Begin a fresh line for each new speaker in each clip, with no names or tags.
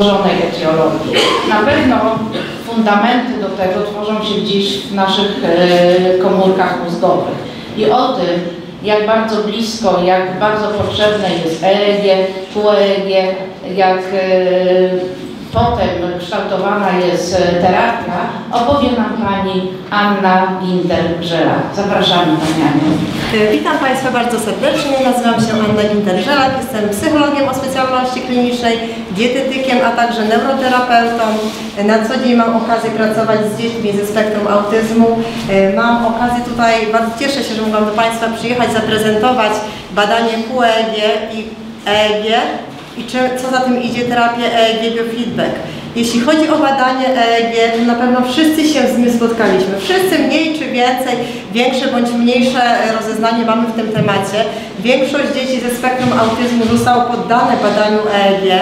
złożonej etiologii. Na pewno fundamenty do tego tworzą się gdzieś w naszych e, komórkach mózgowych. I o tym, jak bardzo blisko, jak bardzo potrzebne jest EEG, QEEG, jak e, potem kształtowana jest e, terapia, opowie nam Pani Anna Ginter-Żela. Zapraszamy Pani.
E, Witam Państwa bardzo serdecznie. Nazywam się Anna Ginter-Żelak. Jestem psychologiem o specjalności klinicznej, dietetykiem, a także neuroterapeutą. E, Na co dzień mam okazję pracować z dziećmi ze spektrum autyzmu. Mam okazję tutaj, bardzo cieszę się, że mogłam do Państwa przyjechać, zaprezentować badanie QEG i EEG i czy, co za tym idzie terapię EEG biofeedback. Jeśli chodzi o badanie EEG, to na pewno wszyscy się z nim spotkaliśmy. Wszyscy mniej czy więcej, większe bądź mniejsze rozeznanie mamy w tym temacie. Większość dzieci ze spektrum autyzmu zostało poddane badaniu EEG.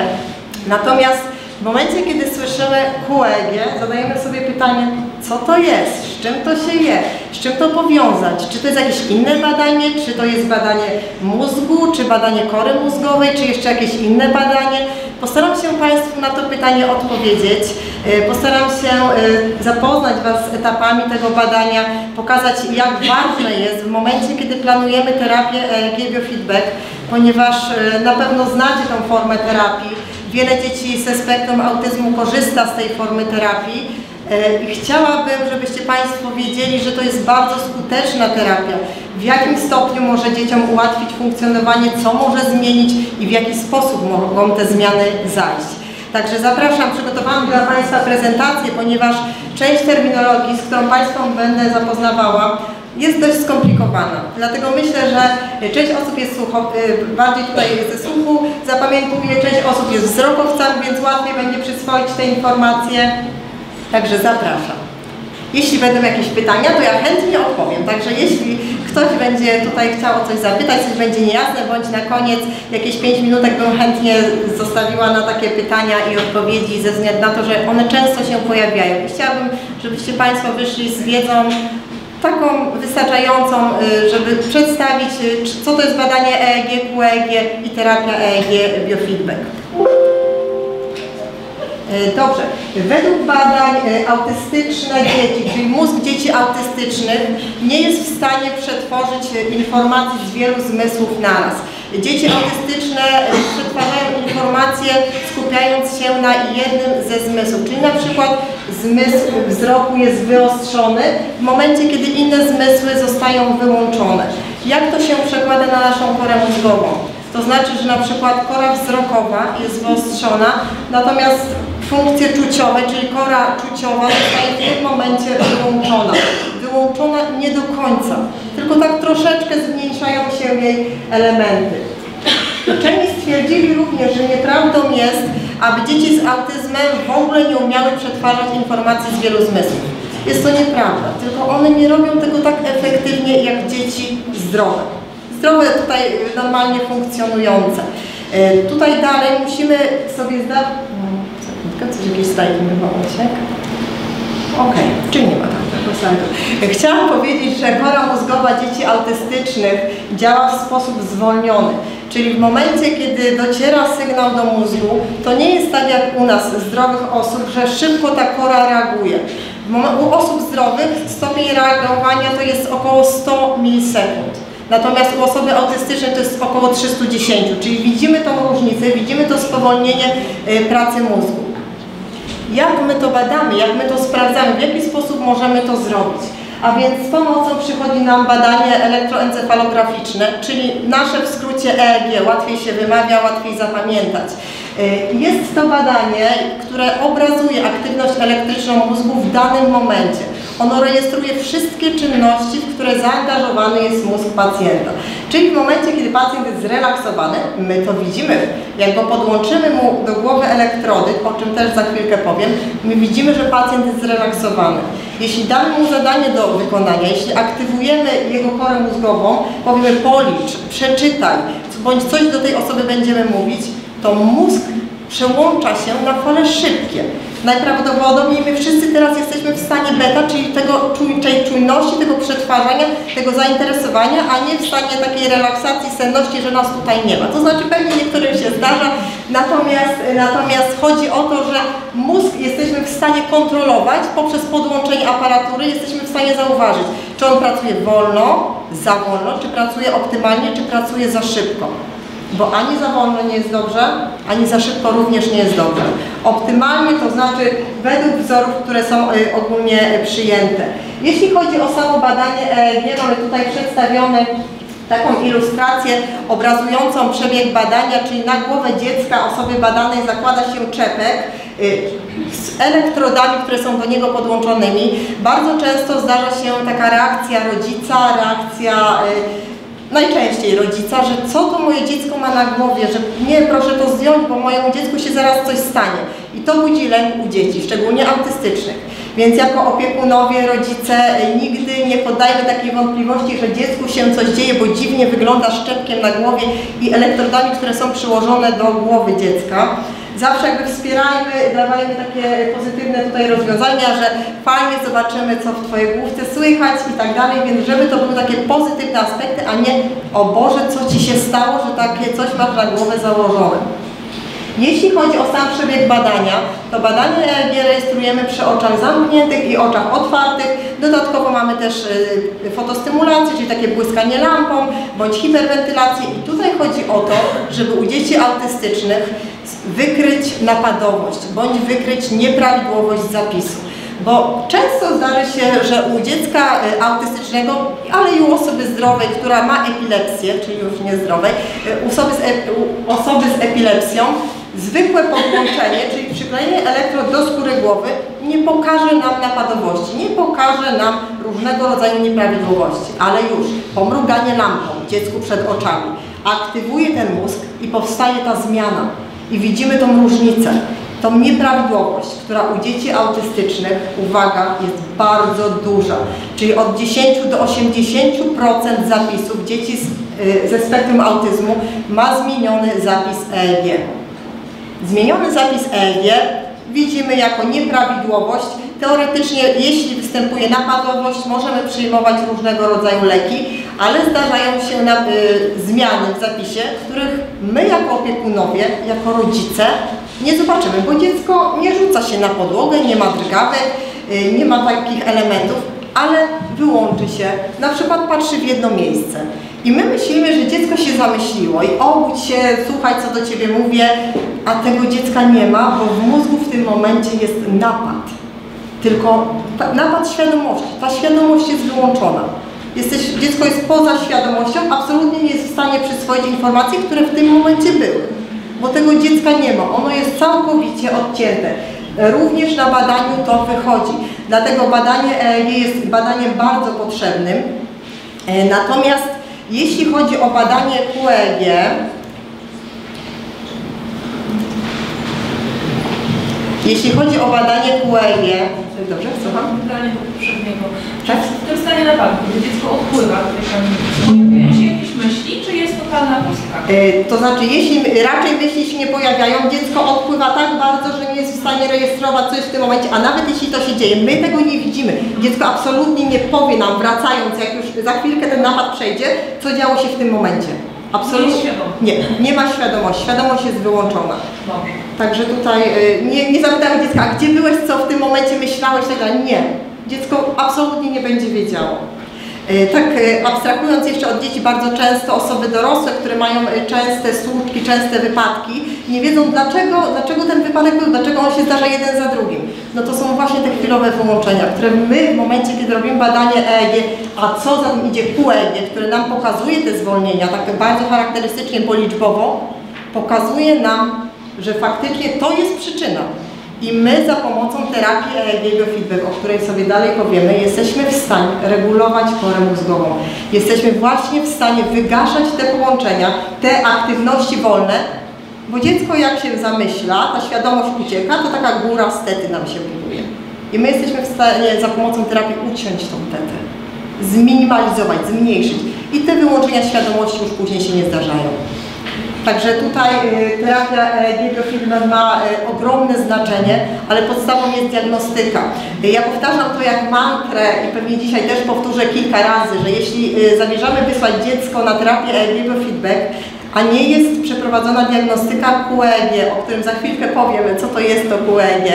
Natomiast w momencie, kiedy słyszymy QEG, zadajemy sobie pytanie, co to jest, z czym to się je, z czym to powiązać, czy to jest jakieś inne badanie, czy to jest badanie mózgu, czy badanie kory mózgowej, czy jeszcze jakieś inne badanie. Postaram się Państwu na to pytanie odpowiedzieć. E, Postaram się e, zapoznać Was z etapami tego badania, pokazać jak ważne jest w momencie, kiedy planujemy terapię EEG biofeedback, ponieważ e, na pewno znacie tą formę terapii. Wiele dzieci ze spektrum autyzmu korzysta z tej formy terapii. E, I chciałabym, żebyście Państwo wiedzieli, że to jest bardzo skuteczna terapia. W jakim stopniu może dzieciom ułatwić funkcjonowanie, co może zmienić i w jaki sposób mogą te zmiany zajść. Także zapraszam, przygotowałam dla Państwa prezentację, ponieważ część terminologii, z którą Państwem będę zapoznawała, jest dość skomplikowana. Dlatego myślę, że część osób jest słucho, y, bardziej tutaj ze słuchu zapamiętuje, część osób jest wzrokowcami, więc łatwiej będzie przyswoić te informacje. Także zapraszam. Jeśli będą jakieś pytania, to ja chętnie odpowiem. Także jeśli ktoś będzie tutaj chciał o coś zapytać, coś będzie niejasne, bądź na koniec jakieś 5 minutek bym chętnie zostawiła na takie pytania i odpowiedzi ze względu na to, że one często się pojawiają. I chciałabym, żebyście Państwo wyszli z wiedzą taką wystarczającą, y, żeby przedstawić, y, co to jest badanie EEG, QEEG i terapia EEG biofeedback. E, Dobrze. Według badań e, autystyczne dzieci, czyli mózg dzieci autystycznych nie jest w stanie przetworzyć informacji z wielu zmysłów naraz. Dzieci autystyczne przetwarzają informacje skupiając się na jednym ze zmysłów, czyli na przykład zmysł wzroku jest wyostrzony w momencie, kiedy inne zmysły zostają wyłączone. Jak to się przekłada na naszą korę mózgową? To znaczy, że na przykład kora wzrokowa jest wyostrzona, natomiast funkcje czuciowe, czyli kora czuciowa zostaje w tym momencie wyłączona. Wyłączona nie do końca, tylko tak troszeczkę zmniejszają się jej elementy. Uczeni stwierdzili również, że nieprawdą jest, aby dzieci z autyzmem w ogóle nie umiały przetwarzać informacji z wielu zmysłów. Jest to nieprawda, tylko one nie robią tego tak efektywnie jak dzieci zdrowe. Zdrowe tutaj normalnie funkcjonujące. Y, Tutaj dalej musimy sobie zdać... Sekundkę, coś jakieś slajdy mi się. Okej, czy nie ma slajdu? Chciałam powiedzieć, że kora mózgowa dzieci autystycznych działa w sposób zwolniony. Czyli w momencie, kiedy dociera sygnał do mózgu, to nie jest tak jak u nas, zdrowych osób, że szybko ta kora reaguje. U osób zdrowych stopień reagowania to jest około 100 milisekund. Natomiast u osoby autystycznej to jest około 310, czyli widzimy tą różnicę, widzimy to spowolnienie y, pracy mózgu. Jak my to badamy, jak my to sprawdzamy, w jaki sposób możemy to zrobić? A więc z pomocą przychodzi nam badanie elektroencefalograficzne, czyli nasze w skrócie EEG, łatwiej się wymawia, łatwiej zapamiętać. Y, Jest to badanie, które obrazuje aktywność elektryczną mózgu w danym momencie. Ono rejestruje wszystkie czynności, w które zaangażowany jest mózg pacjenta. Czyli w momencie, kiedy pacjent jest zrelaksowany, my to widzimy. Jak go podłączymy mu do głowy elektrody, o czym też za chwilkę powiem, my widzimy, że pacjent jest zrelaksowany. Jeśli damy mu zadanie do wykonania, jeśli aktywujemy jego korę mózgową, powiemy policz, przeczytaj, bądź coś do tej osoby będziemy mówić, to mózg przełącza się na fale szybkie. Najprawdopodobniej my wszyscy teraz jesteśmy w stanie beta, czyli tego, tej czujności, tego przetwarzania, tego zainteresowania, a nie w stanie takiej relaksacji, senności, że nas tutaj nie ma. To znaczy pewnie niektórym się zdarza, Natomiast, natomiast chodzi o to, że mózg jesteśmy w stanie kontrolować poprzez podłączenie aparatury, jesteśmy w stanie zauważyć, czy on pracuje wolno, za wolno, czy pracuje optymalnie, czy pracuje za szybko. Bo ani za wolno nie jest dobrze, ani za szybko również nie jest dobrze. Optymalnie to znaczy według wzorów, które są y, ogólnie przyjęte. Jeśli chodzi o samo badanie EEG, mamy tutaj przedstawione taką ilustrację obrazującą przebieg badania, czyli na głowę dziecka osoby badanej zakłada się czepek y, z elektrodami, które są do niego podłączonymi. Bardzo często zdarza się taka reakcja rodzica, reakcja y, najczęściej rodzica, że co to moje dziecko ma na głowie, że nie, proszę to zdjąć, bo mojemu dziecku się zaraz coś stanie. I to budzi lęk u dzieci, szczególnie autystycznych. Więc jako opiekunowie, rodzice nigdy nie poddajmy takiej wątpliwości, że dziecku się coś dzieje, bo dziwnie wygląda szczepkiem na głowie i elektrodami, które są przyłożone do głowy dziecka. Zawsze jakby wspierajmy, dawajmy takie pozytywne tutaj rozwiązania, że fajnie zobaczymy, co w Twojej główce słychać i tak dalej, więc żeby to były takie pozytywne aspekty, a nie o Boże, co Ci się stało, że takie coś masz na głowę założone. Jeśli chodzi o sam przebieg badania, to badanie EEG rejestrujemy przy oczach zamkniętych i oczach otwartych. Dodatkowo mamy też y, fotostymulację, czyli takie błyskanie lampą bądź hiperwentylację. I tutaj chodzi o to, żeby u dzieci autystycznych wykryć napadowość bądź wykryć nieprawidłowość zapisu. Bo często zdarzy się, że u dziecka y, autystycznego, ale i u osoby zdrowej, która ma epilepsję, czyli już niezdrowej, y, osoby osoby z epilepsją, zwykłe podłączenie, czyli przyklejenie elektrod do skóry głowy nie pokaże nam napadowości, nie pokaże nam różnego rodzaju nieprawidłowości, ale już pomruganie lampą dziecku przed oczami aktywuje ten mózg i powstaje ta zmiana. I widzimy tą różnicę, tą nieprawidłowość, która u dzieci autystycznych, uwaga, jest bardzo duża, czyli od 10 do 80% zapisów dzieci z, y, ze spektrum autyzmu ma zmieniony zapis EEG. Zmieniony zapis EEG widzimy jako nieprawidłowość. Teoretycznie, jeśli występuje napadowość, możemy przyjmować różnego rodzaju leki, ale zdarzają się na, y, zmiany w zapisie, których my jako opiekunowie, jako rodzice nie zobaczymy, bo dziecko nie rzuca się na podłogę, nie ma drgawek, y, nie ma takich elementów, ale wyłączy się, na przykład patrzy w jedno miejsce. I my myślimy, że dziecko się zamyśliło i obudź się, słuchaj co do Ciebie mówię, a tego dziecka nie ma, bo w mózgu w tym momencie jest napad. Tylko napad świadomości, ta świadomość jest wyłączona. Jesteś, dziecko jest poza świadomością, absolutnie nie jest w stanie przyswoić informacji, które w tym momencie były. Bo tego dziecka nie ma, ono jest całkowicie odcięte. Również na badaniu to wychodzi. Dlatego badanie EEG jest badaniem bardzo potrzebnym. E, Natomiast jeśli chodzi o badanie QEG, jeśli chodzi o badanie QEG, dobrze, słucham?
Pytanie poprzedniego.
Tak?
W tym stanie napadku, gdy dziecko odpływa, pojawiają się jakieś myśli, czy jest totalna pustka?
E, To znaczy, jeśli raczej myśli się nie pojawiają, dziecko odpływa tak bardzo, że nie jest w stanie rejestrować coś w tym momencie, a nawet jeśli to się dzieje, my tego nie widzimy. Dziecko absolutnie nie powie nam, wracając, jak już za chwilkę ten napad przejdzie, co działo się w tym momencie.
Nie
Absolutnie. Nie, nie ma świadomości. Świadomość jest wyłączona. Także tutaj y, nie, nie zapytałem dziecka, a gdzie byłeś, co w tym momencie myślałeś, tak dalej. Nie. Dziecko absolutnie nie będzie wiedziało. Y, Tak y, abstrahując jeszcze od dzieci, bardzo często osoby dorosłe, które mają y, częste słuczki, częste wypadki, nie wiedzą dlaczego, dlaczego ten wypadek był, dlaczego on się zdarza jeden za drugim. No to są właśnie te chwilowe wyłączenia, które my w momencie, kiedy robimy badanie EEG, a co za tym idzie QEG, które nam pokazuje te zwolnienia, tak bardzo charakterystycznie policzbowo, pokazuje nam, że faktycznie to jest przyczyna. I my za pomocą terapii EEG biofeedback, o której sobie dalej powiemy, jesteśmy w stanie regulować korę mózgową. Jesteśmy właśnie w stanie wygaszać te połączenia, te aktywności wolne, bo dziecko jak się zamyśla, ta świadomość ucieka, to taka góra stety nam się buduje. I my jesteśmy w stanie za pomocą terapii uciąć tą tetę, zminimalizować, zmniejszyć. I te wyłączenia świadomości już później się nie zdarzają. Także tutaj y, terapia EEG biofeedback ma y, ogromne znaczenie, ale podstawą jest diagnostyka. Ja powtarzam to jak mantrę i pewnie dzisiaj też powtórzę kilka razy, że jeśli y, zamierzamy wysłać dziecko na terapię EEG biofeedback, a nie jest przeprowadzona diagnostyka QEG, o którym za chwilkę powiemy, co to jest to QEG,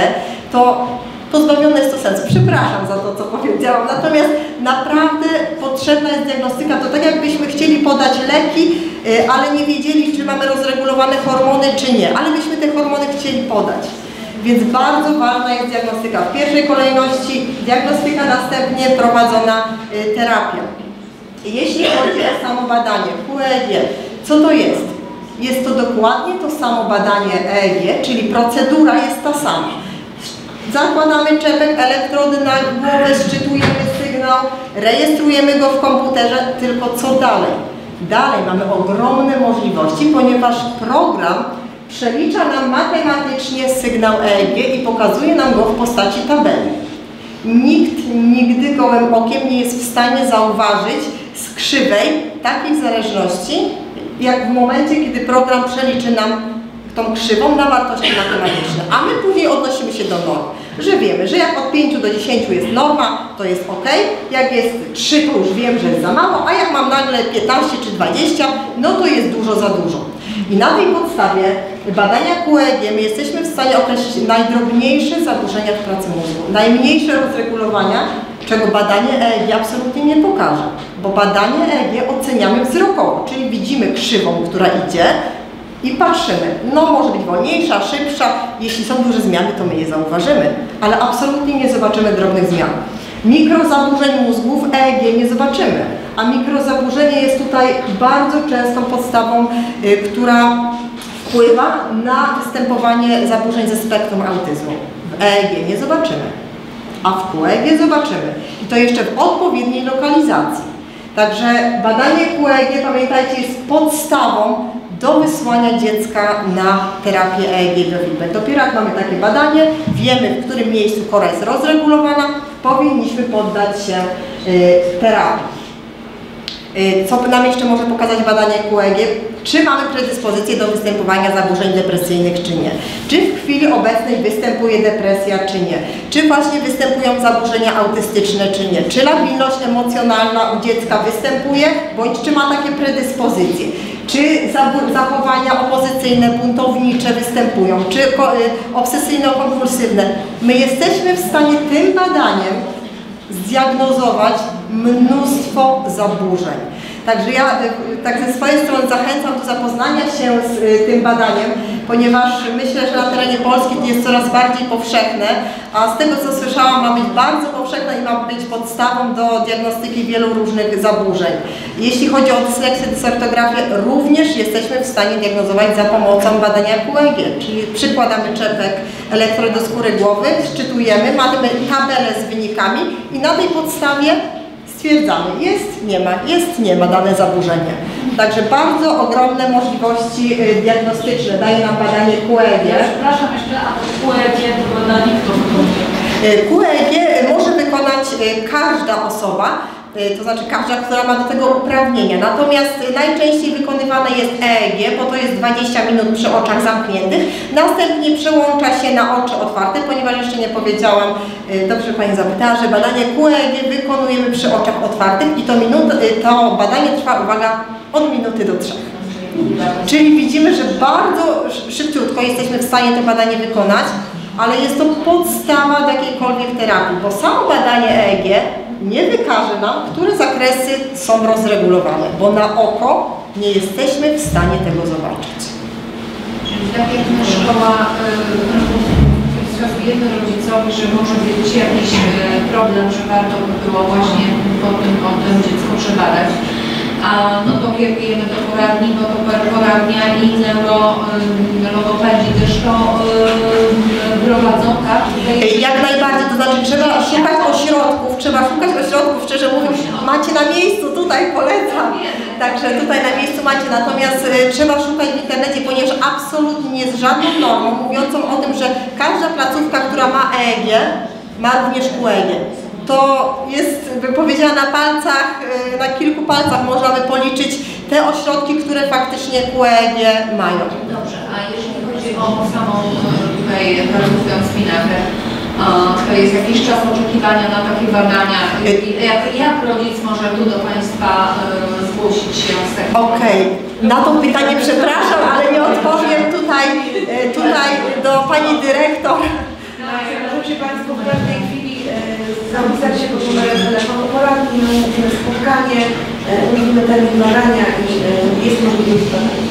to pozbawione jest to sensu. Przepraszam za to, co powiedziałam. Natomiast naprawdę potrzebna jest diagnostyka. To tak jakbyśmy chcieli podać leki, y, ale nie wiedzieli, czy mamy rozregulowane hormony, czy nie. Ale byśmy te hormony chcieli podać. Więc bardzo ważna jest diagnostyka. W pierwszej kolejności diagnostyka, następnie prowadzona y, terapia. Jeśli chodzi o samo badanie QEG, co to jest? Jest to dokładnie to samo badanie EEG, czyli procedura jest ta sama. Zakładamy czepek, elektrody na głowę, szczytujemy sygnał, rejestrujemy go w komputerze, tylko co dalej? Dalej mamy ogromne możliwości, ponieważ program przelicza nam matematycznie sygnał EEG i pokazuje nam go w postaci tabeli. Nikt nigdy gołym okiem nie jest w stanie zauważyć skrzywej takiej zależności, jak w momencie, kiedy program przeliczy nam tą krzywą na wartości matematyczne, a my później odnosimy się do norm, że wiemy, że jak od 5 do 10 jest norma, to jest ok, jak jest 3, to już wiem, że jest za mało, a jak mam nagle 15 czy 20, no to jest dużo za dużo. I na tej podstawie badania QEG my jesteśmy w stanie określić najdrobniejsze zaburzenia w pracy mózgu, najmniejsze rozregulowania, czego badanie EEG absolutnie nie pokaże, bo badanie EEG oceniamy wzrokowo, czyli widzimy krzywą, która idzie, i patrzymy. No może być wolniejsza, szybsza. Jeśli są duże zmiany, to my je zauważymy, ale absolutnie nie zobaczymy drobnych zmian. Mikrozaburzeń mózgów EEG nie zobaczymy, a mikrozaburzenie jest tutaj bardzo częstą podstawą, y, która wpływa na występowanie zaburzeń ze spektrum autyzmu. W EEG nie zobaczymy, a w QEG zobaczymy. I to jeszcze w odpowiedniej lokalizacji. Także badanie QEG, pamiętajcie, jest podstawą do wysłania dziecka na terapię EEG biofeedback. Dopiero jak mamy takie badanie, wiemy w którym miejscu kora jest rozregulowana, powinniśmy poddać się y, terapii. Y, Co nam jeszcze może pokazać badanie QEG? Czy mamy predyspozycję do występowania zaburzeń depresyjnych, czy nie? Czy w chwili obecnej występuje depresja, czy nie? Czy właśnie występują zaburzenia autystyczne, czy nie? Czy labilność emocjonalna u dziecka występuje, bądź czy ma takie predyspozycje? Czy zachowania opozycyjne, buntownicze występują? Czy y, obsesyjno-kompulsywne? My jesteśmy w stanie tym badaniem zdiagnozować mnóstwo zaburzeń. Także ja y, tak ze swojej strony zachęcam do zapoznania się z y, tym badaniem, ponieważ myślę, że na terenie Polski to jest coraz bardziej powszechne, a z tego co słyszałam ma być bardzo powszechne i ma być podstawą do diagnostyki wielu różnych zaburzeń. Jeśli chodzi o dysleksję, dysortografię, również jesteśmy w stanie diagnozować za pomocą badania QEG, czyli przykładamy czepek elektrod do skóry głowy, szczytujemy, mamy tabelę z wynikami i na tej podstawie stwierdzamy, jest, nie ma, jest, nie ma dane zaburzenie. Także bardzo ogromne możliwości y, diagnostyczne daje nam badanie QEG.
Ja przepraszam jeszcze, a to QEG to kto wykonuje?
Y, QEG może wykonać y, każda osoba, to znaczy każda, która ma do tego uprawnienia. Natomiast najczęściej wykonywane jest EEG, bo to jest 20 minut przy oczach zamkniętych. Następnie przełącza się na oczy otwarte, ponieważ jeszcze nie powiedziałam, y, dobrze Pani zapytała, że badanie QEG wykonujemy przy oczach otwartych i to, minut, y, to badanie trwa, uwaga, od minuty do trzech. Czyli widzimy, że bardzo sz- szybciutko jesteśmy w stanie to badanie wykonać, ale jest to podstawa do jakiejkolwiek terapii, bo samo badanie EEG nie wykaże nam, które zakresy są rozregulowane, bo na oko nie jesteśmy w stanie tego zobaczyć.
Czyli tak jak na szkoła y, wskazuje to rodzicowi, że może być jakiś y, problem, że warto by było właśnie po tym, o tym dziecko przebadać. A no to kierujemy do poradni, bo to poradnia i neuro, logopedzi też to prowadzą, tak?
Jak najbardziej, to znaczy trzeba szukać ośrodków, trzeba szukać ośrodków, szczerze mówiąc, macie na miejscu, tutaj polecam. Także tutaj na miejscu macie, natomiast y, trzeba szukać w internecie, ponieważ absolutnie nie jest żadną normą mówiącą o tym, że każda placówka, która ma EEG, ma również QEG. To jest, bym powiedziała, na palcach, y, na kilku palcach można by policzyć te ośrodki, które faktycznie QEG mają.
Dobrze, a jeżeli chodzi o samą e, tutaj placówkę w Spinachę, To jest jakiś czas oczekiwania na takie badania. Jak, jak rodzic może tu do Państwa e, zgłosić się z takim
Okej, na to pytanie przepraszam, ale nie odpowiem tutaj, e, tutaj do pani dyrektor.
Możecie Państwo w każdej chwili e, zapisać się pod numerem telefonu poradni, umówimy spotkanie, e, umówimy termin badania i e, jest możliwość badania.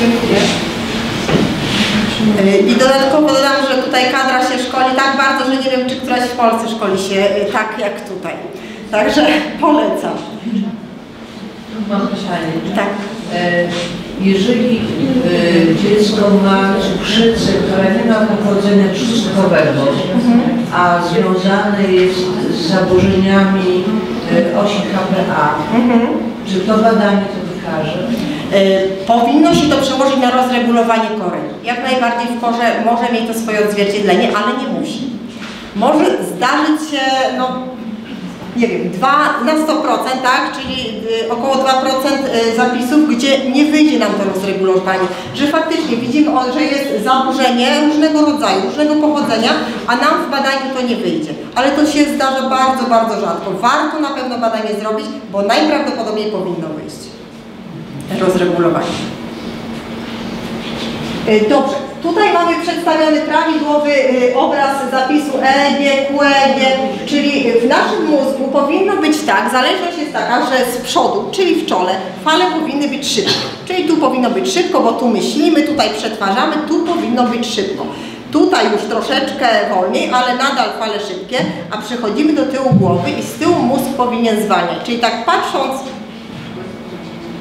Dziękuję.
E, I dodatkowo dodam, że tutaj kadra się szkoli tak bardzo, że nie wiem, czy któraś w Polsce szkoli się e, tak jak tutaj. Także polecam.
Mam pytanie.
Tak.
E, Jeżeli e, dziecko ma cukrzycę, która nie ma pochodzenia trzustkowego, a związane jest z zaburzeniami e, osi HPA, czy to badanie to wykaże?
E, Powinno się to przełożyć na rozregulowanie kory. Jak najbardziej w korze może mieć to swoje odzwierciedlenie, ale nie musi. Może zdarzyć się, no nie wiem, 2 na 100%, tak? Czyli y, około 2% y, zapisów, gdzie nie wyjdzie nam to rozregulowanie. Że faktycznie widzimy, że jest zaburzenie różnego rodzaju, różnego pochodzenia, a nam w badaniu to nie wyjdzie. Ale to się zdarza bardzo, bardzo rzadko. Warto na pewno badanie zrobić, bo najprawdopodobniej powinno wyjść rozregulowanie. Y, Dobrze, tutaj mamy przedstawiony prawidłowy y, obraz zapisu EEG, QEG, czyli w naszym mózgu powinno być tak, zależność jest taka, że z przodu, czyli w czole, fale powinny być szybkie. Czyli tu powinno być szybko, bo tu myślimy, tutaj przetwarzamy, tu powinno być szybko. Tutaj już troszeczkę wolniej, ale nadal fale szybkie, a przechodzimy do tyłu głowy i z tyłu mózg powinien zwalniać. Czyli tak patrząc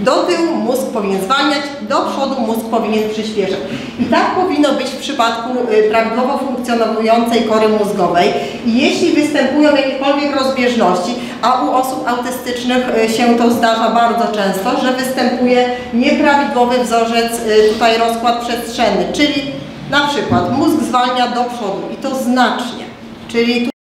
do tyłu mózg powinien zwalniać, do przodu mózg powinien przyspieszać. I tak powinno być w przypadku y, prawidłowo funkcjonującej kory mózgowej. I jeśli występują jakiekolwiek rozbieżności, a u osób autystycznych y, się to zdarza bardzo często, że występuje nieprawidłowy wzorzec, y, tutaj rozkład przestrzenny, czyli na przykład mózg zwalnia do przodu i to znacznie. Czyli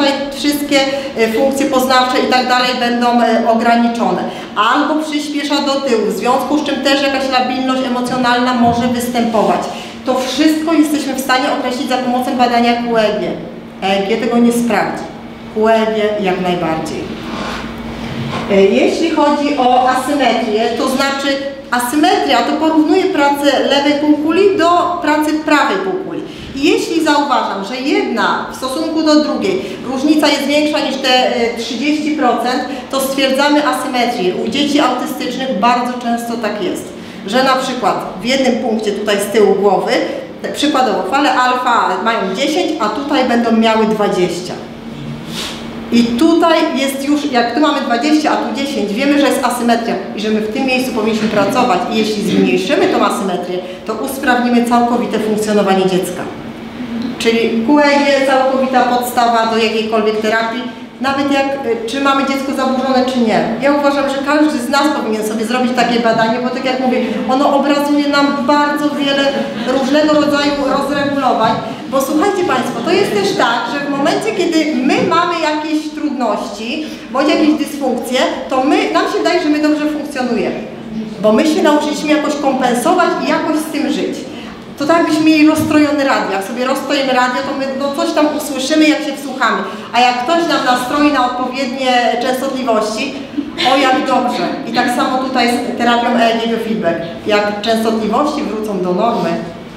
Tutaj wszystkie e, funkcje poznawcze i tak dalej będą e, ograniczone. Albo przyspiesza do tyłu, w związku z czym też jakaś labilność emocjonalna może występować. To wszystko jesteśmy w stanie określić za pomocą badania QEG. EEG tego nie sprawdzi. QEG jak najbardziej. E, Jeśli chodzi o asymetrię, to znaczy asymetria to porównuje pracę lewej półkuli do pracy prawej półkuli. Jeśli zauważam, że jedna w stosunku do drugiej różnica jest większa niż te e, 30%, to stwierdzamy asymetrię. U dzieci autystycznych bardzo często tak jest, że na przykład w jednym punkcie tutaj z tyłu głowy, przykładowo fale alfa mają 10, a tutaj będą miały 20. I tutaj jest już, jak tu mamy 20, a tu 10, wiemy, że jest asymetria i że my w tym miejscu powinniśmy pracować. I jeśli zmniejszymy tą asymetrię, to usprawnimy całkowite funkcjonowanie dziecka. Czyli QEG, całkowita podstawa do jakiejkolwiek terapii, nawet jak, y, czy mamy dziecko zaburzone, czy nie. Ja uważam, że każdy z nas powinien sobie zrobić takie badanie, bo tak jak mówię, ono obrazuje nam bardzo wiele różnego rodzaju rozregulowań, bo słuchajcie Państwo, to jest też tak, że w momencie, kiedy my mamy jakieś trudności, bądź jakieś dysfunkcje, to my, nam się wydaje, że my dobrze funkcjonujemy. Bo my się nauczyliśmy jakoś kompensować i jakoś z tym żyć. To tak byśmy mieli rozstrojony radio. Jak sobie rozstroimy radio, to my no, coś tam usłyszymy, jak się wsłuchamy. A jak ktoś nam nastroi na odpowiednie częstotliwości, o jak dobrze. I tak samo tutaj z terapią EEG biofeedback. Jak częstotliwości wrócą do normy,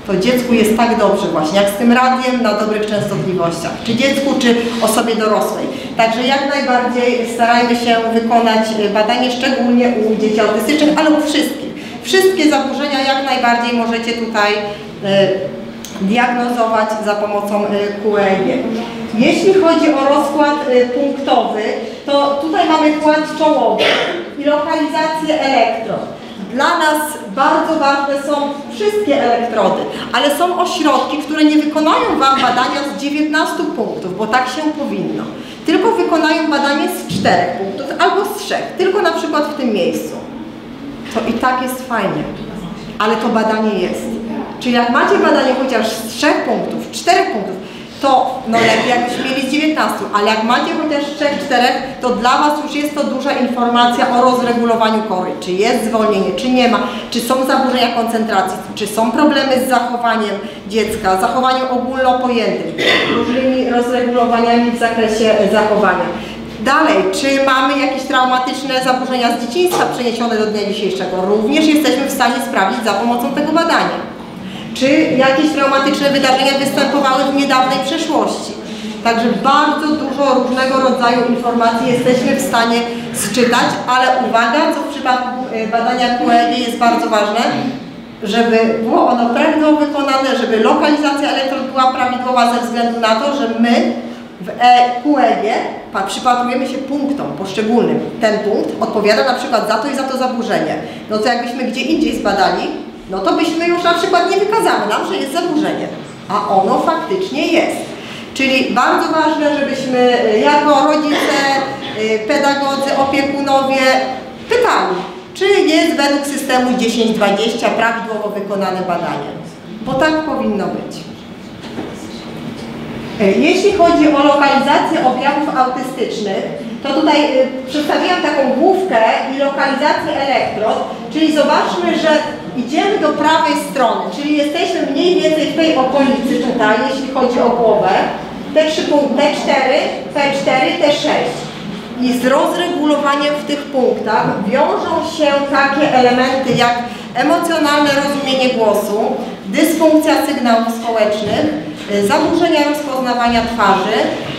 to dziecku jest tak dobrze właśnie, jak z tym radiem na dobrych częstotliwościach. Czy dziecku, czy osobie dorosłej. Także jak najbardziej starajmy się wykonać badanie, szczególnie u dzieci autystycznych, ale u wszystkich. Wszystkie zaburzenia jak najbardziej możecie tutaj e, diagnozować za pomocą e, QEG. Jeśli chodzi o rozkład e, punktowy, to tutaj mamy kład czołowy i lokalizację elektrod. Dla nas bardzo ważne są wszystkie elektrody, ale są ośrodki, które nie wykonają Wam badania z 19 punktów, bo tak się powinno. Tylko wykonają badanie z 4 punktów albo z 3, tylko na przykład w tym miejscu to i tak jest fajnie, ale to badanie jest. Czyli jak macie badanie chociaż z trzech punktów, czterech punktów, to no lepiej jakbyśmy mieli z 19 15, ale jak macie chociaż 3-4, to dla Was już jest to duża informacja o rozregulowaniu kory. Czy jest zwolnienie, czy nie ma, czy są zaburzenia koncentracji, czy są problemy z zachowaniem dziecka, zachowaniem ogólnopojętym, różnymi rozregulowaniami w zakresie zachowania. Dalej, czy mamy jakieś traumatyczne zaburzenia z dzieciństwa przeniesione do dnia dzisiejszego? Również jesteśmy w stanie sprawdzić za pomocą tego badania. Czy jakieś traumatyczne wydarzenia występowały w niedawnej przeszłości? Także bardzo dużo różnego rodzaju informacji jesteśmy w stanie sczytać, ale uwaga, co w przypadku y, badania QEG jest bardzo ważne, żeby było ono prawidłowo wykonane, żeby lokalizacja elektrod była prawidłowa ze względu na to, że my w e QEG pa- przypatrujemy się punktom poszczególnym. Ten punkt odpowiada na przykład za to i za to zaburzenie. No to jakbyśmy gdzie indziej zbadali, no to byśmy już na przykład nie wykazamy nam, że jest zaburzenie, a ono faktycznie jest. Czyli bardzo ważne, żebyśmy y, jako rodzice, y, pedagodzy, opiekunowie pytali, czy jest według systemu 10-20 prawidłowo wykonane badanie. Bo tak powinno być. E, Jeśli chodzi o lokalizację objawów autystycznych, to tutaj y, przedstawiłam taką główkę i lokalizację elektrod, czyli zobaczmy, że idziemy do prawej strony, czyli jesteśmy mniej więcej w tej okolicy tutaj, jeśli chodzi o głowę, te trzy punkty, T4, P4, T6. I z rozregulowaniem w tych punktach wiążą się takie elementy jak emocjonalne rozumienie głosu, dysfunkcja sygnałów społecznych, zaburzenia rozpoznawania twarzy,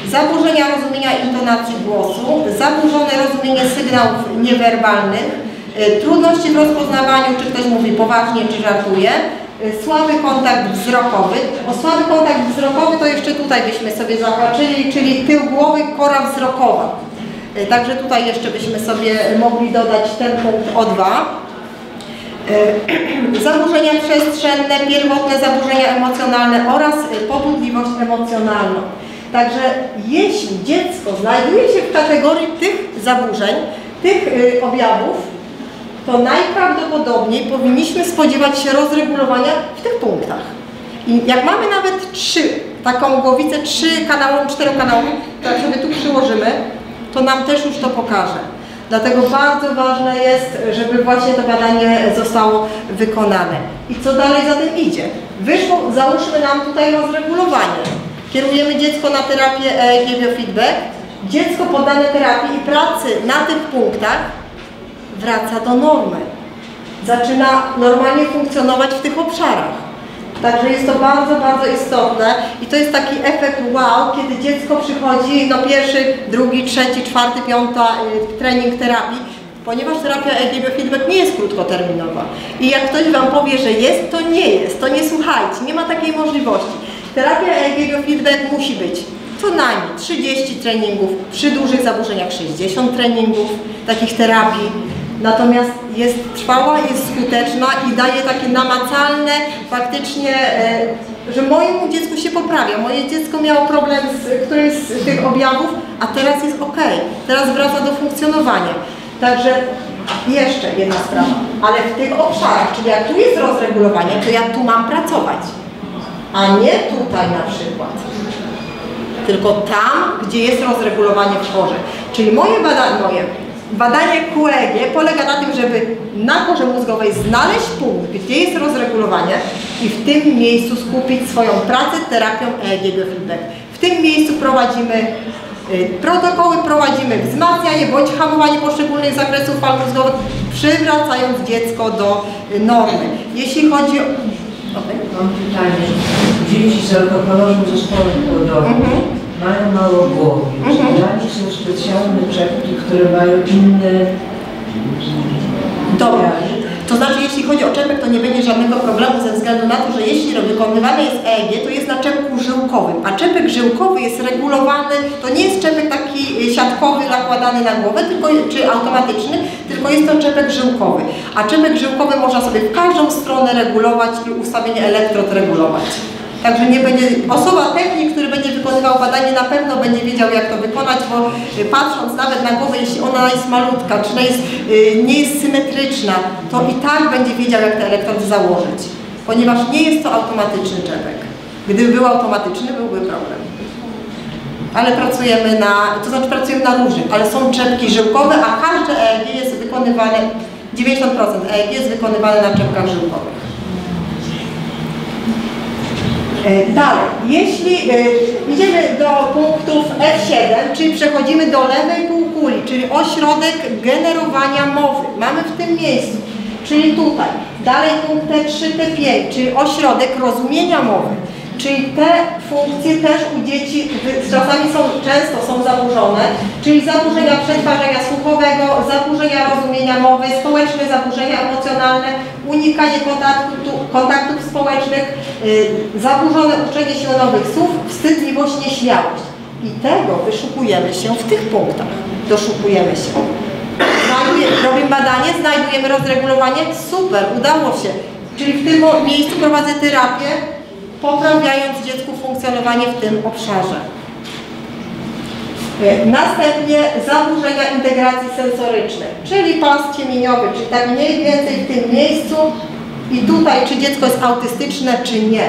zaburzenia rozumienia intonacji głosu, zaburzone rozumienie sygnałów niewerbalnych, y, trudności w rozpoznawaniu, czy ktoś mówi poważnie, czy żartuje, y, słaby kontakt wzrokowy. O słaby kontakt wzrokowy to jeszcze tutaj byśmy sobie zahaczyli, czyli tył głowy, kora wzrokowa. Y, Także tutaj jeszcze byśmy sobie mogli dodać ten punkt O2. Y, Zaburzenia przestrzenne, pierwotne zaburzenia emocjonalne oraz y, pobudliwość emocjonalną. Także jeśli dziecko znajduje się w kategorii tych zaburzeń, tych y, objawów, to najprawdopodobniej powinniśmy spodziewać się rozregulowania w tych punktach. I jak mamy nawet trzy, taką głowicę trzy kanałową, czterokanałową, to jak sobie tu przyłożymy, to nam też już to pokaże. Dlatego bardzo ważne jest, żeby właśnie to badanie zostało wykonane. I co dalej za tym idzie? Wyszło, załóżmy nam tutaj rozregulowanie. Kierujemy dziecko na terapię EEG biofeedback. Dziecko poddane terapii i pracy na tych punktach wraca do normy. Zaczyna normalnie funkcjonować w tych obszarach. Także jest to bardzo, bardzo istotne i to jest taki efekt wow, kiedy dziecko przychodzi, no pierwszy, drugi, trzeci, czwarty, piąta y, trening terapii, ponieważ terapia biofeedback nie jest krótkoterminowa. I jak ktoś Wam powie, że jest, to nie jest, to nie słuchajcie, nie ma takiej możliwości. Terapia biofeedback musi być co najmniej 30 treningów, przy dużych zaburzeniach 60 treningów takich terapii. Natomiast jest trwała, jest skuteczna i daje takie namacalne faktycznie, e, że mojemu dziecku się poprawia. Moje dziecko miało problem z którymś z tych objawów, a teraz jest ok. Teraz wraca do funkcjonowania. Także jeszcze jedna sprawa, ale w tych obszarach, czyli jak tu jest rozregulowanie, to ja tu mam pracować, a nie tutaj na przykład tylko tam, gdzie jest rozregulowanie w korze. Czyli moje badanie, moje badanie QEG polega na tym, żeby na korze mózgowej znaleźć punkt, gdzie jest rozregulowanie i w tym miejscu skupić swoją pracę terapią EEG biofeedback. W tym miejscu prowadzimy y, protokoły, prowadzimy wzmacnianie bądź hamowanie poszczególnych zakresów fal mózgowych, przywracając dziecko do y, normy. Jeśli chodzi o... Okej.
Mam pytanie. Dzieci z alkoholowym zespołem płodowym
Mhm.
Mają mało głowy. Czy dla nich są specjalne czepki, które mają inne...
Dobra. To znaczy, jeśli chodzi o czepek, to nie będzie żadnego problemu ze względu na to, że jeśli wykonywane jest EEG, to jest na czepku żyłkowym, a czepek żyłkowy jest regulowany, to nie jest czepek taki y, siatkowy nakładany na głowę, tylko, czy automatyczny, tylko jest to czepek żyłkowy. A czepek żyłkowy można sobie w każdą stronę regulować i ustawienie elektrod regulować. Także nie będzie, osoba technik, który będzie wykonywał badanie na pewno będzie wiedział jak to wykonać, bo y, patrząc nawet na głowę, jeśli ona jest malutka, czy ona jest, y, nie jest symetryczna, to i tak będzie wiedział jak te elektrody założyć, ponieważ nie jest to automatyczny czepek. Gdyby był automatyczny, byłby problem. ale pracujemy na, to znaczy pracujemy na różnych, ale są czepki żyłkowe, a każde EEG jest wykonywane, 90% EEG jest wykonywane na czepkach żyłkowych. E, Dalej, jeśli e, idziemy do punktów F7, czyli przechodzimy do lewej półkuli, czyli ośrodek generowania mowy. Mamy w tym miejscu, czyli tutaj. Dalej punkt T3, T5, czyli ośrodek rozumienia mowy. Czyli te funkcje też u dzieci czasami są, często są zaburzone, czyli zaburzenia przetwarzania słuchowego, zaburzenia rozumienia mowy, społeczne zaburzenia emocjonalne, unikanie kontaktu, kontaktów społecznych, y, zaburzone uczenie się nowych słów, wstydliwość, nieśmiałość. I tego wyszukujemy się w tych punktach. Doszukujemy się. Znajduje, robimy badanie, znajdujemy rozregulowanie, super, udało się. Czyli w tym miejscu prowadzę terapię, poprawiając dziecku funkcjonowanie w tym obszarze. E, Następnie zaburzenia integracji sensorycznej, czyli pas ciemieniowy, czyli tak mniej więcej w tym miejscu i tutaj, czy dziecko jest autystyczne, czy nie.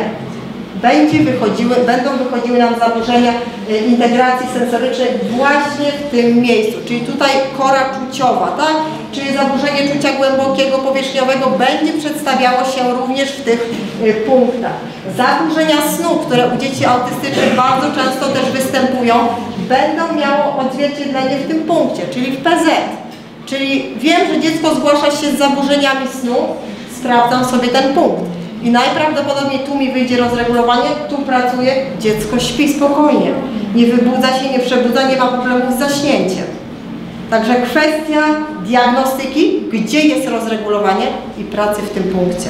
Będzie wychodziły, będą wychodziły nam zaburzenia e, integracji sensorycznej właśnie w tym miejscu, czyli tutaj kora czuciowa, tak? Czyli zaburzenie czucia głębokiego, powierzchniowego będzie przedstawiało się również w tych e, punktach. Zaburzenia snu, które u dzieci autystycznych bardzo często też występują, będą miało odzwierciedlenie w tym punkcie, czyli w PZ. Czyli wiem, że dziecko zgłasza się z zaburzeniami snu, sprawdzam sobie ten punkt. I najprawdopodobniej tu mi wyjdzie rozregulowanie, tu pracuje, dziecko śpi spokojnie. Nie wybudza się, nie przebudza, nie ma problemów z zaśnięciem. Także kwestia diagnostyki, gdzie jest rozregulowanie i pracy w tym punkcie.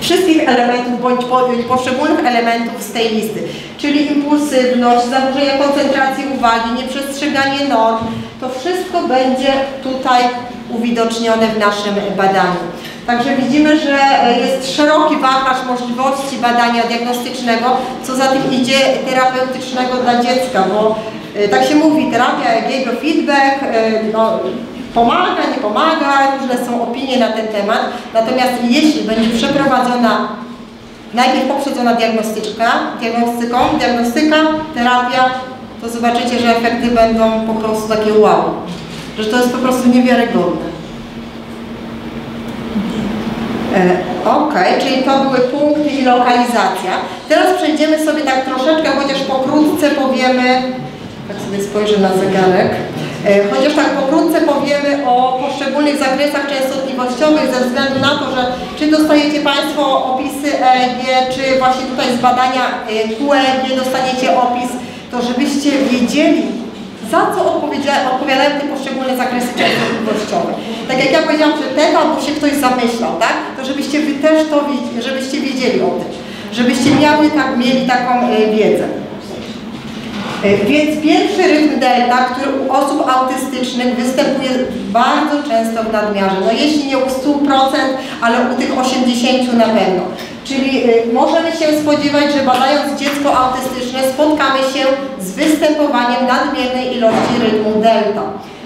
Wszystkich elementów bądź po, poszczególnych elementów z tej listy, czyli impulsywność, zaburzenia koncentracji uwagi, nieprzestrzeganie norm, to wszystko będzie tutaj uwidocznione w naszym badaniu. Także widzimy, że jest szeroki wachlarz możliwości badania diagnostycznego, co za tym idzie terapeutycznego dla dziecka, bo tak się mówi, terapia, jego feedback, e, no, pomaga, nie pomaga, różne są opinie na ten temat. Natomiast jeśli będzie przeprowadzona najpierw poprzedzona diagnostyczka, diagnostyką, diagnostyka, terapia, to zobaczycie, że efekty będą po prostu takie wow, że to jest po prostu niewiarygodne. E, Ok, czyli to były punkty i lokalizacja. Teraz przejdziemy sobie tak troszeczkę, chociaż pokrótce powiemy, tak sobie spojrzę na zegarek, e, chociaż tak pokrótce powiemy o poszczególnych zakresach częstotliwościowych ze względu na to, że czy dostajecie Państwo opisy EEG, czy właśnie tutaj z badania e, QEEG dostaniecie opis, to żebyście wiedzieli, za co odpowiadają te poszczególne zakresy częstotliwościowe. Tak jak ja powiedziałam, że ten albo się ktoś zamyślał, tak? To żebyście wy też to wiedz- żebyście wiedzieli o tym, żebyście miały tak, mieli taką e, wiedzę. E, Więc pierwszy rytm delta, który u osób autystycznych występuje bardzo często w nadmiarze. No jeśli nie u 100%, ale u tych 80% na pewno. Czyli y, możemy się spodziewać, że badając dziecko autystyczne spotkamy się z występowaniem nadmiernej ilości rytmu delta.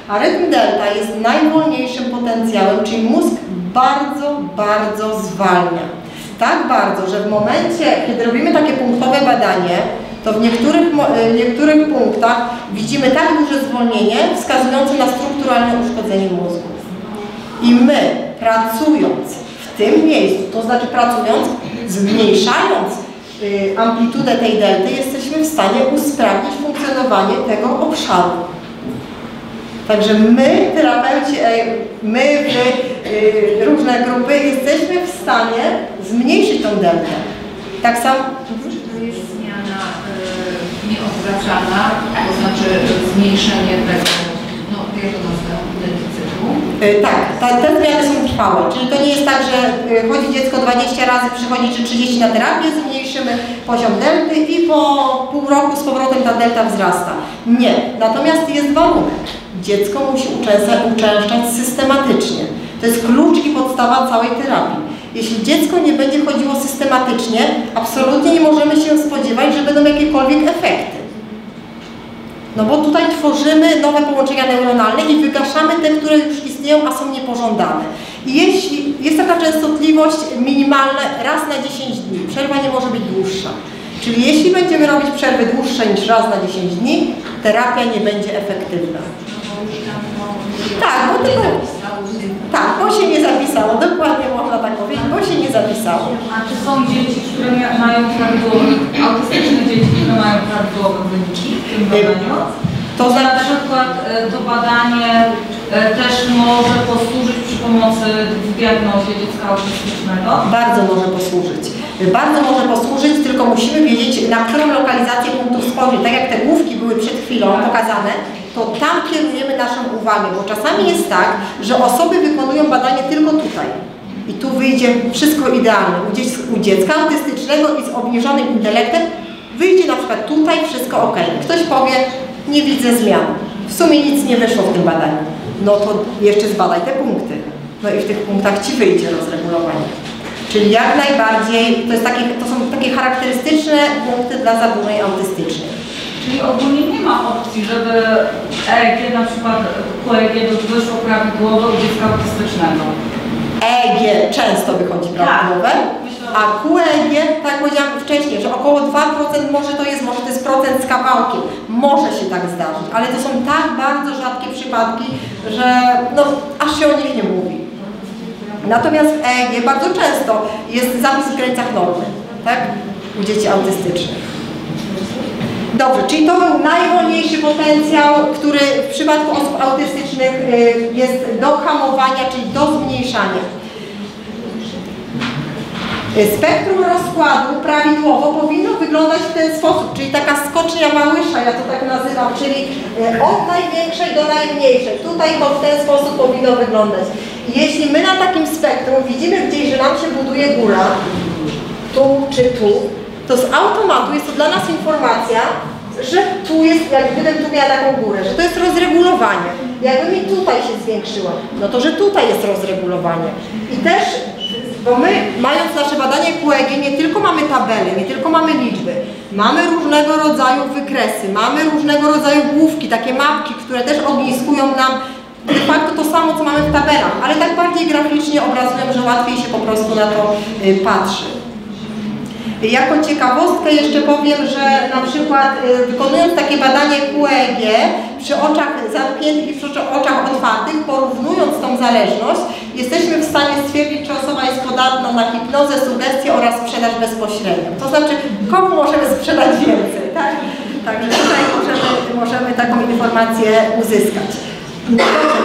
A rytm delta jest najwolniejszym potencjałem, czyli mózg bardzo, bardzo zwalnia. Tak bardzo, że w momencie, kiedy robimy takie punktowe badanie, to w niektórych, y, niektórych punktach widzimy tak duże zwolnienie wskazujące na strukturalne uszkodzenie mózgu. I my, pracując w tym miejscu, to znaczy pracując, zmniejszając y, amplitudę tej delty, jesteśmy w stanie usprawnić funkcjonowanie tego obszaru. Także my, terapeuci, my, wy, y, różne grupy, jesteśmy w stanie zmniejszyć tą deltę. Tak samo...
Czy to jest zmiana y, nieodwracalna, to znaczy zmniejszenie tego, no deficytu?
Y, Tak, ta, te zmiany są trwałe, czyli to nie jest tak, że y, chodzi dziecko 20 razy, przychodzi czy 30 na terapię, zmniejszymy poziom delty i po pół roku z powrotem ta delta wzrasta. Nie, natomiast jest warunek. Dziecko musi uczęszczać, systematycznie. To jest klucz i podstawa całej terapii. Jeśli dziecko nie będzie chodziło systematycznie, absolutnie nie możemy się spodziewać, że będą jakiekolwiek efekty. No bo tutaj tworzymy nowe połączenia neuronalne i wygaszamy te, które już istnieją, a są niepożądane. I jeśli jest taka częstotliwość minimalna raz na 10 dni, przerwa nie może być dłuższa. Czyli jeśli będziemy robić przerwy dłuższe niż raz na 10 dni, terapia nie będzie efektywna. Tak, bo tylko, tak, bo się nie zapisało, dokładnie można tak powiedzieć, bo się nie zapisało.
A czy są dzieci, które mają prawidłowe, autystyczne dzieci, które mają prawidłowe wyniki w tym badaniu?
To
To na przykład e, to badanie e, też może posłużyć przy pomocy w diagnozie dziecka autystycznego?
bardzo może posłużyć. Bardzo może posłużyć, tylko musimy wiedzieć, na którą lokalizację punktów spojrzeć. Tak jak te główki były przed chwilą pokazane, to tam kierujemy naszą uwagę, bo czasami jest tak, że osoby wykonują badanie tylko tutaj. I tu wyjdzie wszystko idealne. U, dziec- u dziecka autystycznego i z obniżonym intelektem wyjdzie na przykład tutaj wszystko ok. Ktoś powie, nie widzę zmian. W sumie nic nie wyszło w tym badaniu. No to jeszcze zbadaj te punkty. No i w tych punktach Ci wyjdzie rozregulowanie. Czyli jak najbardziej, to, jest takie, to są takie charakterystyczne punkty dla zaburzeń autystycznych.
Czyli ogólnie nie ma opcji, żeby EEG na przykład QEG wyszło prawidłowo u dziecka autystycznego.
EEG często wychodzi prawidłowe,
Myślę,
a QEG, tak powiedziałam wcześniej, że około 2% może to jest, może to jest procent z kawałkiem. Może się tak zdarzyć, ale to są tak bardzo rzadkie przypadki, że no, aż się o nich nie mówi. Natomiast w EEG bardzo często jest zapis w granicach normy, tak? U dzieci autystycznych. Dobrze, czyli to był najwolniejszy potencjał, który w przypadku osób autystycznych y, jest do hamowania, czyli do zmniejszania. Spektrum rozkładu prawidłowo powinno wyglądać w ten sposób, czyli taka skocznia małysza, ja to tak nazywam, czyli y, od największej do najmniejszej. Tutaj to w ten sposób powinno wyglądać. Jeśli my na takim spektrum widzimy gdzieś, że nam się buduje góra, tu czy tu, to z automatu jest to dla nas informacja, że tu jest, jak gdybym tu miała taką górę, że to jest rozregulowanie. Jakby mi tutaj się zwiększyło, no to że tutaj jest rozregulowanie. I też, bo my mając nasze badanie QEG nie tylko mamy tabele, nie tylko mamy liczby, mamy różnego rodzaju wykresy, mamy różnego rodzaju główki, takie mapki, które też ogniskują nam de facto to samo, co mamy w tabelach, ale tak bardziej graficznie obrazują, że łatwiej się po prostu na to y, patrzy. Jako ciekawostkę jeszcze powiem, że na przykład y, wykonując takie badanie QEG przy oczach zamkniętych i przy oczach otwartych, porównując tą zależność, jesteśmy w stanie stwierdzić, czy osoba jest podatna na hipnozę, sugestię oraz sprzedaż bezpośrednią. To znaczy, komu możemy sprzedać więcej, tak? Także tutaj możemy, możemy taką informację uzyskać.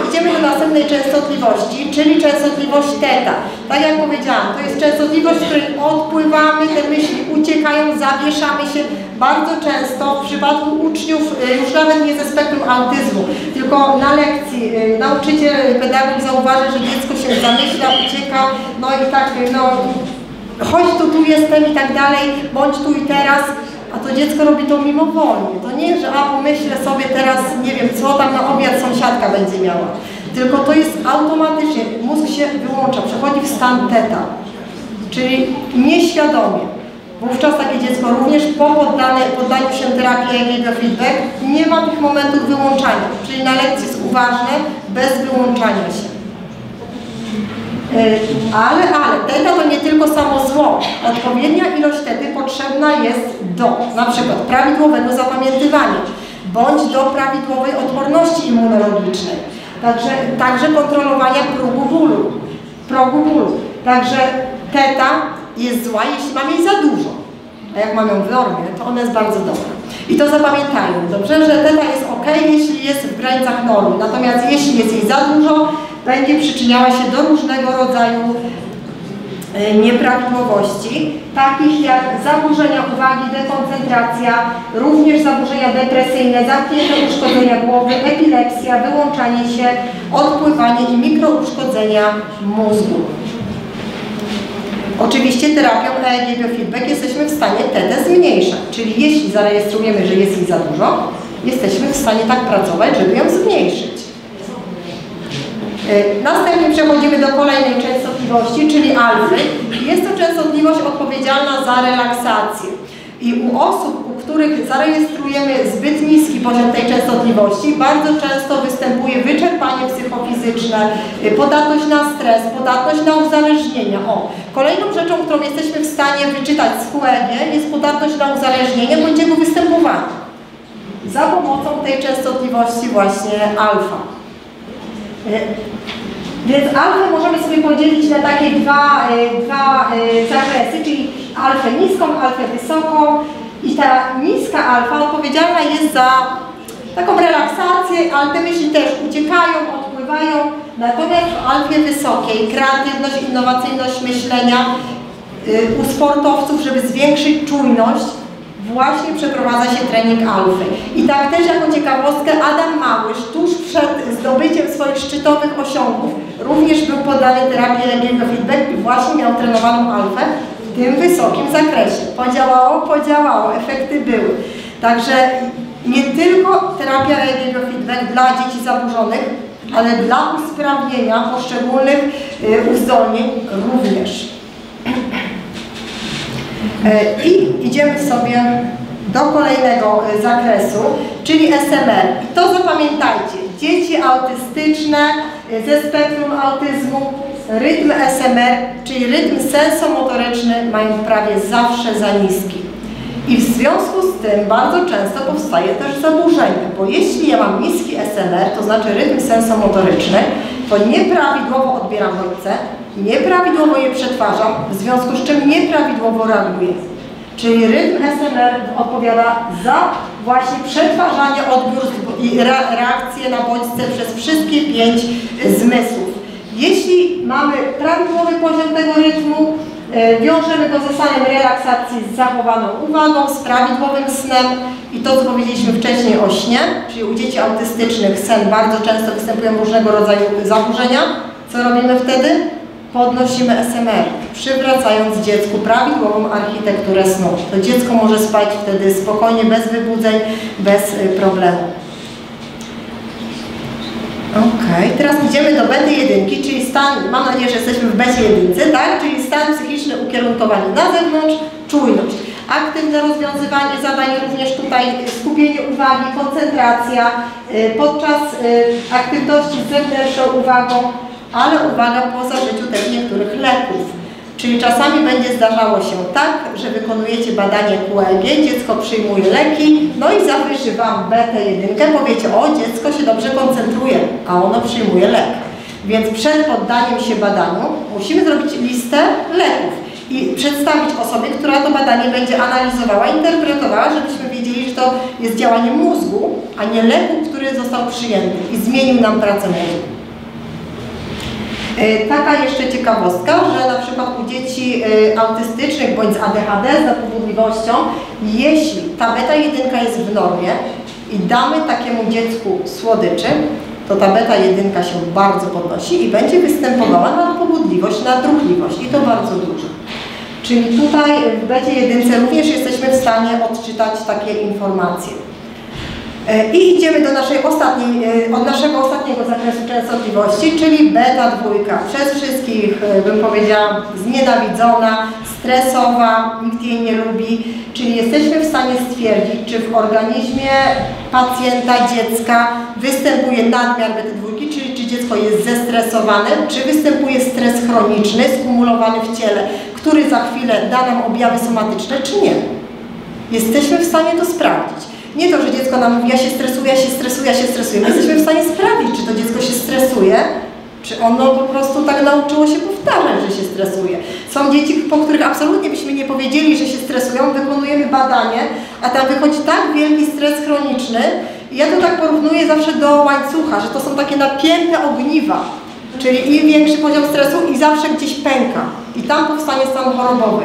Idziemy do następnej częstotliwości, czyli częstotliwość teta. Tak jak powiedziałam, to jest częstotliwość, w której odpływamy, te myśli uciekają, zawieszamy się. Bardzo często w przypadku uczniów, y, już nawet nie ze spektrum autyzmu, tylko na lekcji y, nauczyciel, pedagog zauważy, że dziecko się zamyśla, ucieka, no i tak, y, no chodź tu, tu jestem i tak dalej, bądź tu i teraz. A to dziecko robi to mimowolnie. To nie, że a pomyślę sobie teraz, nie wiem, co tam na obiad sąsiadka będzie miała. Tylko to jest automatycznie, mózg się wyłącza, przechodzi w stan teta. Czyli nieświadomie. Wówczas takie dziecko również po poddane, poddaniu się terapii EEG feedback nie ma tych momentów wyłączania. Czyli na lekcji jest uważne, bez wyłączania się. Y, Ale, ale, teta to nie tylko samo zło. Odpowiednia ilość tety potrzebna jest do na przykład prawidłowego zapamiętywania bądź do prawidłowej odporności immunologicznej. Także, także kontrolowania progu bólu. Progu bólu. Także teta jest zła, jeśli mamy jej za dużo. A jak mamy ją w normie, to ona jest bardzo dobra. I to zapamiętajmy, dobrze, że teta jest ok, jeśli jest w granicach normy. Natomiast jeśli jest jej za dużo, będzie przyczyniała się do różnego rodzaju e, nieprawidłowości, takich jak zaburzenia uwagi, dekoncentracja, również zaburzenia depresyjne, zamknięte uszkodzenia głowy, epilepsja, wyłączanie się, odpływanie i mikrouszkodzenia mózgu. Oczywiście terapią EEG biofeedback jesteśmy w stanie TT zmniejszać, czyli jeśli zarejestrujemy, że jest ich za dużo, jesteśmy w stanie tak pracować, żeby ją zmniejszyć. E, Następnie przechodzimy do kolejnej częstotliwości, czyli alfy. Jest to częstotliwość odpowiedzialna za relaksację. I u osób, u których zarejestrujemy zbyt niski poziom tej częstotliwości, bardzo często występuje wyczerpanie psychofizyczne, y, podatność na stres, podatność na uzależnienia. O, Kolejną rzeczą, którą jesteśmy w stanie wyczytać z QEG jest podatność na uzależnienie bądź jego występowanie za pomocą tej częstotliwości właśnie alfa. E, Więc alfę możemy sobie podzielić na takie dwa, e, dwa e, zakresy, czyli alfę niską, alfę wysoką. I ta niska alfa odpowiedzialna jest za taką relaksację, ale te myśli też uciekają, odpływają, natomiast w alfie wysokiej kreatywność, innowacyjność myślenia y, u sportowców, żeby zwiększyć czujność, właśnie przeprowadza się trening alfy. I tak też jako ciekawostkę Adam Małysz tuż przed zdobyciem swoich szczytowych osiągów również był podany terapii biofeedback i właśnie miał trenowaną alfę w tym wysokim zakresie. Podziałało, podziałało, efekty były. Także nie tylko terapia biofeedback dla dzieci zaburzonych, ale dla usprawnienia poszczególnych y, uzdolnień również. E, I idziemy sobie do kolejnego e, zakresu, czyli SMR. I to zapamiętajcie, dzieci autystyczne e, ze spektrum autyzmu, rytm SMR, czyli rytm sensomotoryczny mają prawie zawsze za niski. I w związku z tym bardzo często powstaje też zaburzenie, bo jeśli ja mam niski SMR, to znaczy rytm sensomotoryczny, to nieprawidłowo odbieram bodźce, nieprawidłowo je przetwarzam, w związku z czym nieprawidłowo reaguję. Czyli rytm SMR odpowiada za właśnie przetwarzanie, odbiór i re- reakcję na bodźce przez wszystkie pięć zmysłów. Jeśli mamy prawidłowy poziom tego rytmu, wiążemy go ze stanem relaksacji z zachowaną uwagą, z prawidłowym snem i to, co powiedzieliśmy wcześniej o śnie, czyli u dzieci autystycznych sen bardzo często występują różnego rodzaju zaburzenia. Co robimy wtedy? Podnosimy SMR, przywracając dziecku prawidłową architekturę snu. To dziecko może spać wtedy spokojnie, bez wybudzeń, bez y, problemu. Okej, teraz idziemy do bety jedynki, czyli stan, mam nadzieję, że jesteśmy w becie jedynce, tak? Czyli stan psychiczny ukierunkowany na zewnątrz, czujność. Aktywne rozwiązywanie zadań, również tutaj skupienie uwagi, koncentracja, y, podczas y, aktywności z zewnętrzną uwagą, ale uwaga po zażyciu też niektórych leków. Czyli czasami będzie zdarzało się tak, że wykonujecie badanie QEG, dziecko przyjmuje leki, no i zawyży Wam betę jedynkę, powiecie, o dziecko się dobrze koncentruje, a ono przyjmuje lek. Więc przed poddaniem się badaniu musimy zrobić listę leków i przedstawić osobie, która to badanie będzie analizowała, interpretowała, żebyśmy wiedzieli, że to jest działanie mózgu, a nie leku, który został przyjęty i zmienił nam pracę mózgu. E, Taka jeszcze ciekawostka, że na przykład u dzieci e, autystycznych bądź z ADHD z nadpobudliwością, jeśli ta beta jedynka jest w normie i damy takiemu dziecku słodyczy, to ta beta jedynka się bardzo podnosi i będzie występowała nadpobudliwość, nadruchliwość i to bardzo dużo. Czyli tutaj w becie jedynce również jesteśmy w stanie odczytać takie informacje. E, I idziemy do naszej ostatniej, e, od naszego ostatniego zakresu częstotliwości, czyli beta dwójka. Przez wszystkich, e, bym powiedziała, znienawidzona, stresowa, nikt jej nie lubi. Czyli jesteśmy w stanie stwierdzić, czy w organizmie pacjenta, dziecka występuje nadmiar bety dwójki, czyli czy dziecko jest zestresowane, czy występuje stres chroniczny, skumulowany w ciele, który za chwilę da nam objawy somatyczne, czy nie. Jesteśmy w stanie to sprawdzić. Nie to, że dziecko nam mówi, ja się stresuję, ja się stresuję, ja się stresuję. My jesteśmy w stanie sprawdzić, czy to dziecko się stresuje, czy ono po prostu tak nauczyło się powtarzać, że się stresuje. Są dzieci, po których absolutnie byśmy nie powiedzieli, że się stresują, wykonujemy badanie, a tam wychodzi tak wielki stres chroniczny. I ja to tak porównuję zawsze do łańcucha, że to są takie napięte ogniwa. Czyli im większy poziom stresu i zawsze gdzieś pęka. I tam powstanie stan chorobowy.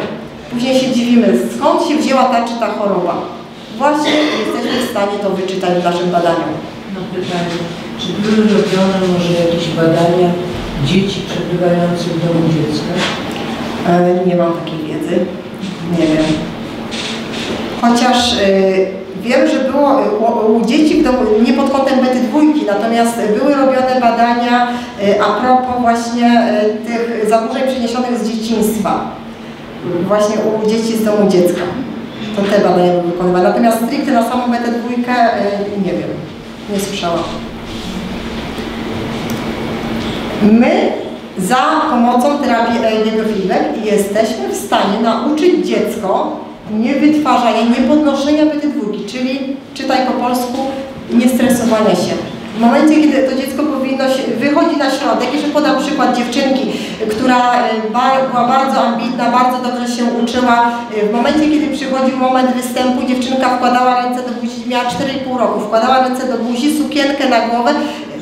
Później się dziwimy, skąd się wzięła ta czy ta choroba. Właśnie jesteśmy w stanie to wyczytać w naszym badaniu.
No pytanie, czy były robione może jakieś badania dzieci przebywających w domu dziecka?
E, Nie mam takiej wiedzy. Nie wiem. Chociaż e, wiem, że było e, u, dzieci w domu, nie pod kątem bety dwójki, natomiast były robione badania e, a propos właśnie tych zaburzeń przeniesionych z dzieciństwa. Właśnie u dzieci z domu dziecka. To te badania były wykonywane. Natomiast stricte na samą betę dwójkę e, nie wiem. Nie słyszałam. My za pomocą terapii biofeedback jesteśmy w stanie nauczyć dziecko nie wytwarzania, nie podnoszenia byty dwójki, czyli czytaj po polsku, nie stresowania się. W momencie, kiedy to dziecko powinno się, wychodzi na środek, jeszcze podam przykład dziewczynki, która e, była bardzo ambitna, bardzo dobrze się uczyła. E, W momencie, kiedy przychodził moment występu, dziewczynka wkładała ręce do buzi, miała 4,5 roku, wkładała ręce do buzi, sukienkę na głowę,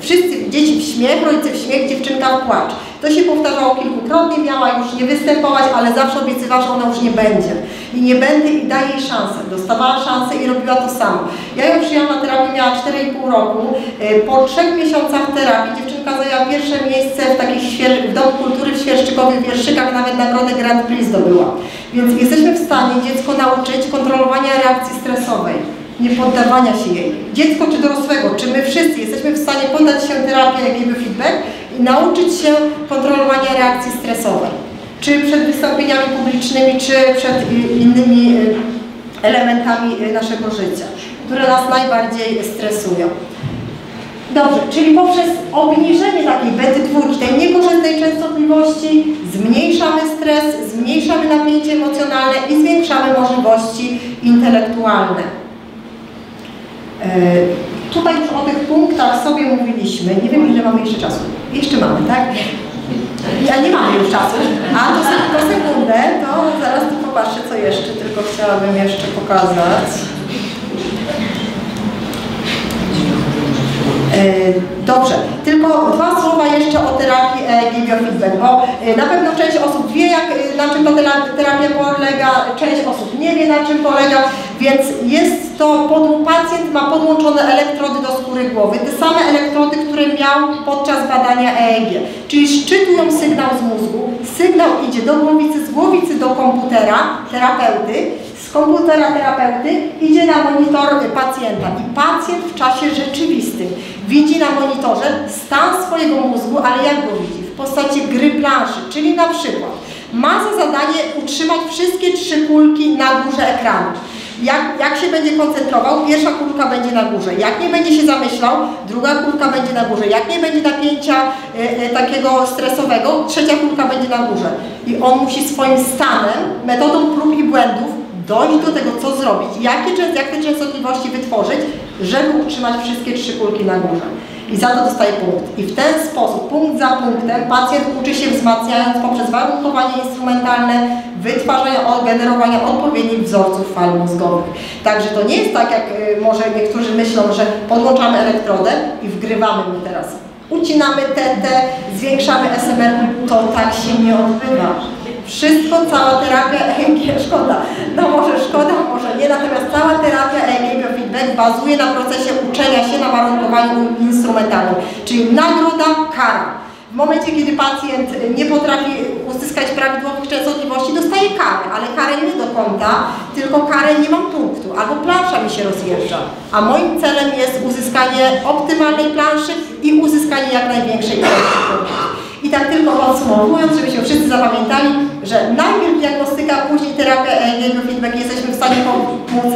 wszyscy dzieci w śmiech, rodzice w śmiech, dziewczynka w płacz. To się powtarzało kilkukrotnie, miała już nie występować, ale zawsze obiecywała, że ona już nie będzie. I nie będę i daję jej szansę. Dostawała szansę i robiła to samo. Ja ją przyjęłam na terapię, miała 4,5 roku. E, Po trzech miesiącach terapii dziewczynka zajęła pierwsze miejsce w takich w Domu Kultury w Świerszczykowie w Wierszykach, nawet nagrodę Grand Prix zdobyła. Więc jesteśmy w stanie dziecko nauczyć kontrolowania reakcji stresowej nie poddawania się jej. Dziecko czy dorosłego, czy my wszyscy jesteśmy w stanie poddać się terapii jak feedback nauczyć się kontrolowania reakcji stresowej. Czy przed wystąpieniami publicznymi, czy przed y, innymi y, elementami y, naszego życia, które nas najbardziej stresują. Dobrze, czyli poprzez obniżenie takiej bety dwójki, tej niekorzystnej częstotliwości, zmniejszamy stres, zmniejszamy napięcie emocjonalne i zwiększamy możliwości intelektualne. E, Tutaj już o tych punktach sobie mówiliśmy. Nie wiem, ile mamy jeszcze czasu. Jeszcze mamy, tak? Ja nie mamy już czasu. A to to sekundę, to zaraz tu popatrzę, co jeszcze, tylko chciałabym jeszcze pokazać. Dobrze, tylko dwa słowa jeszcze o terapii EEG biofeedback, bo e, na pewno część osób wie, jak, e, na czym ta tera- terapia polega, część osób nie wie, na czym polega, więc jest to, pacjent ma podłączone elektrody do skóry głowy, te same elektrody, które miał podczas badania EEG, czyli szczytują sygnał z mózgu, sygnał idzie do głowicy, z głowicy do komputera terapeuty, z komputera terapeuty idzie na monitor pacjenta i pacjent w czasie rzeczywistym widzi na monitorze stan swojego mózgu, ale jak go widzi? W postaci gry planszy, czyli na przykład ma za zadanie utrzymać wszystkie trzy kulki na górze ekranu. Jak, jak się będzie koncentrował, pierwsza kulka będzie na górze. Jak nie będzie się zamyślał, druga kulka będzie na górze. Jak nie będzie napięcia e, e, takiego stresowego, trzecia kulka będzie na górze. I on musi swoim stanem, metodą prób i błędów dojść do tego, co zrobić, jakie, jak te częstotliwości wytworzyć, żeby utrzymać wszystkie trzy kulki na górze. I za to dostaje punkt. I w ten sposób, punkt za punktem, pacjent uczy się wzmacniając poprzez warunkowanie instrumentalne, wytwarzania, generowania odpowiednich wzorców fal mózgowych. Także to nie jest tak, jak y, może niektórzy myślą, że podłączamy elektrodę i wgrywamy my teraz. Ucinamy TT, zwiększamy SMR, to tak się nie odbywa. Wszystko, cała terapia EEG, szkoda. No może szkoda, może nie, natomiast cała terapia EEG biofeedback bazuje na procesie uczenia się na warunkowaniu instrumentalnym, czyli nagroda, kara. W momencie, kiedy pacjent nie potrafi uzyskać prawidłowych częstotliwości, dostaje karę, ale karę nie do konta, tylko karę nie mam punktu, albo plansza mi się rozjeżdża. A moim celem jest uzyskanie optymalnej planszy i uzyskanie jak największej ilości punktów. I tak tylko podsumowując, żebyśmy wszyscy zapamiętali, że najpierw diagnostyka, później terapia EEG feedback jesteśmy w stanie pomóc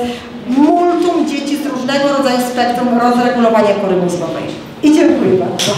multum dzieci z różnego rodzaju spektrum rozregulowania kory mózgowej. I dziękuję bardzo.